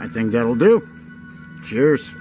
I think that'll do. Cheers.